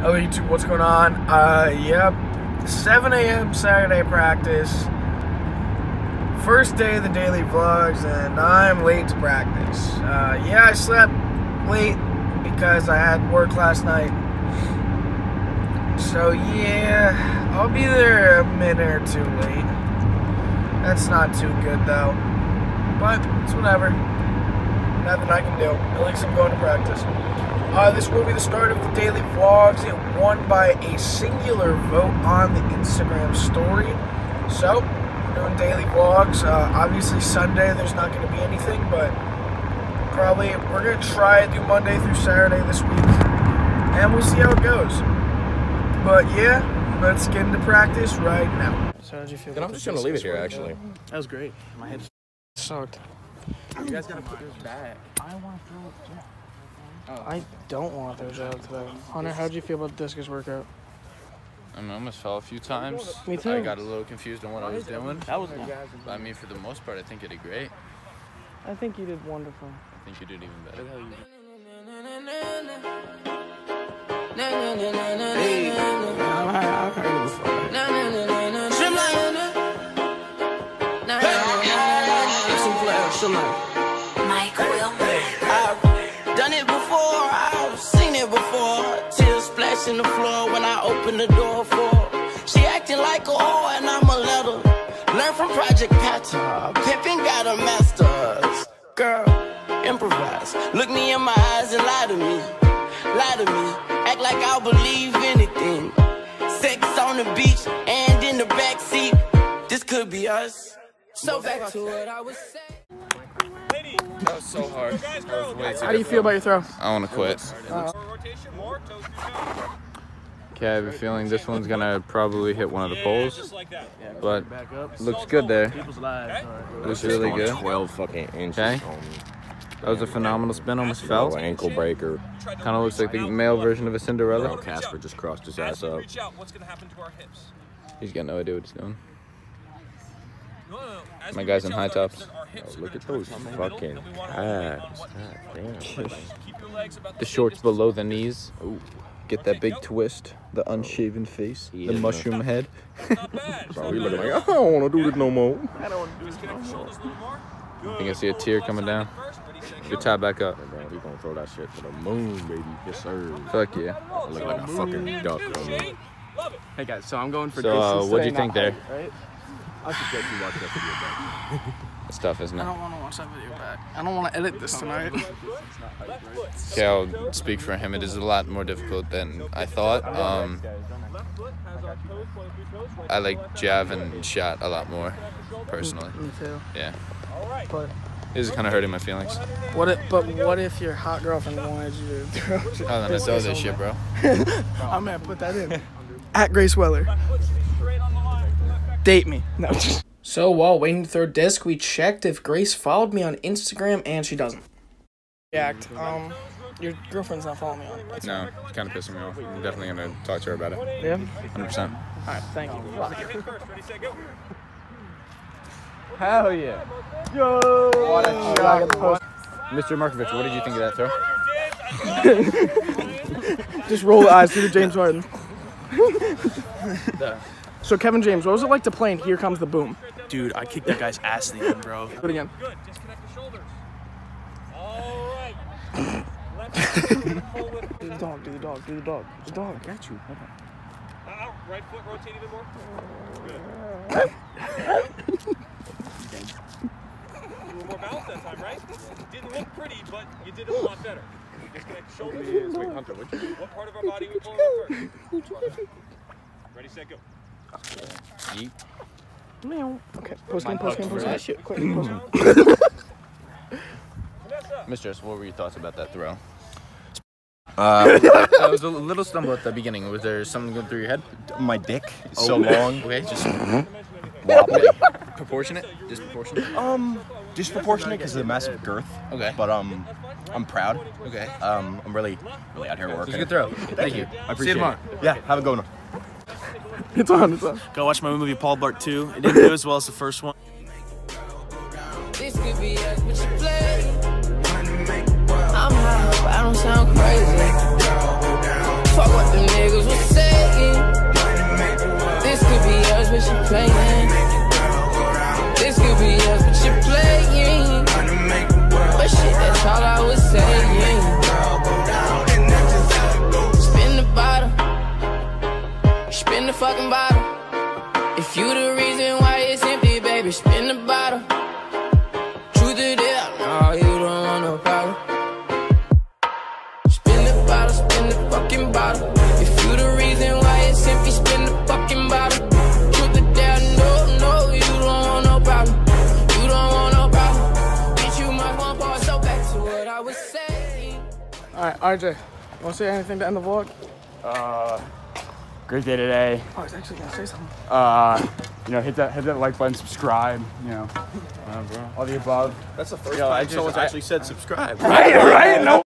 Hello YouTube, what's going on? Uh, yep, 7 a.m. Saturday practice. First day of the daily vlogs, and I'm late to practice. Uh, yeah, I slept late because I had work last night. So yeah, I'll be there a minute or two late. That's not too good though. But it's whatever. Nothing I can do. At least I'm going to practice. Uh, this will be the start of the daily vlogs. It won by a singular vote on the Instagram story. So, we're doing daily vlogs. Uh, obviously, Sunday there's not going to be anything, but probably we're going to try and do Monday through Saturday this week, and we'll see how it goes. But yeah, let's get into practice right now. So, how'd you feel? Then I'm just gonna leave it here, actually. That was great. My head sucked. You guys gotta put this back. I want to throw it I don't want to throw gel today. Hunter, how'd you feel about the discus workout? I mean, I almost fell a few times. Me too. I got a little confused on what I was doing. That was But I mean, for the most part, I think you did great. I think you did wonderful. I think you did even better. Hey, I've heard it before. Mike Wilmer. I've done it before, I've seen it before. Tears splash in the floor when I open the door for her. She acting like a whore and I'm a letter. Learn from Project Pata. Pippin got a master's. Girl, improvise. Look me in my eyes and lie to me. Lie to me. Act like I'll believe anything. Sex on the beach and in the backseat. This could be us. So back to what I was saying. That was so hard. That was way too How do you feel about your throw? I want to quit. Okay, I have a feeling this one's gonna probably hit one of the poles, but looks good there. Looks really good. 12 fucking inches Okay. That was a phenomenal spin, almost Fell fell. ankle breaker. Kind of looks like the male version of a Bro, Cinderella. Casper just crossed his ass up. He's got no idea what he's doing. My guy's in high tops. Oh, look at those fucking calves. God damn. The shorts below the knees. Ooh. Get that big twist, the unshaven face, He the is, mushroom head. Bro, he looking like, I don't want to do this no more. I don't want to do this no more. think I see a tear coming down. Good tie back up. Bro, he gonna throw that shit to the moon, baby. Yes, sir. Fuck yeah. I look like a fucking duck on. Hey guys, so I'm going for So, uh, what'd you think there? Right? I suggest you watch that video back. It's tough, isn't it? I don't want to watch that video back. I don't want to edit this tonight. Okay, I'll speak for him. It is a lot more difficult than I thought. Um, I like jav and shot a lot more, personally. Me too. Yeah. But This is kind of hurting my feelings. what if? But what if your hot girlfriend wanted you to throw? Oh, then it's all this shit, bro. I'm gonna put that in. At Grace Weller. Date me. No. So while waiting to throw disc, we checked if Grace followed me on Instagram, and she doesn't. React. Um, your girlfriend's not following me on. That's No, it's kind of pissing me off. I'm definitely gonna talk to her about it. Yeah. 100%. All right. Thank you. Hell yeah. Yo. What a shot. Mr. Markovich, what did you think of that throw? Just roll the eyes. Do the James Harden. so Kevin James, what was it like to play in Here Comes the Boom? Dude, I kicked that guy's ass in the end, bro. Do it again. Do the dog. Do the dog. Do the dog. Do the dog. Got you. Hold on. Ah, right foot rotate even more. Good. a little more balance that time, right? Didn't look pretty, but you did it a lot better. Disconnect the shoulders. What part of our body we pull first? Ready, set, go. Yeet. Meow. Okay. Post game. Post game. Post game. Shit. Quick. Post game. Mistress, what were your thoughts about that throw? Uh, that was a little stumble at the beginning. Was there something going through your head? my dick is so long. Okay, just Wobbly. proportionate, disproportionate. Um, disproportionate because of the massive girth. Okay. But um, I'm proud. Okay. Um, I'm really, really out here It was working. a good throw. Thank you. I appreciate See you tomorrow. It. Yeah, have a good one. It's on. It's on. Go watch my movie Paul Blart 2. It didn't do as well as the first one. This could be us, but you play. I'm high, but I don't sound crazy. fuck what them niggas was saying. You don't want no problem. Spin the bottle, spin the fucking bottle. If you the reason why it's empty, spin the fucking bottle. Truth or dare, no, no, you don't want no problem. You don't want no problem. Bitch, you my one part, so back to what I was saying. All right, RJ, want to say anything to end the vlog? Uh, great day today. Oh, he's actually gonna say something. Uh, you know, hit that hit that like button, subscribe. You know, all the above. That's the first Yo, I time just- someone's I- actually said subscribe. Right, right. No